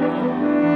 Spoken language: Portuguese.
Música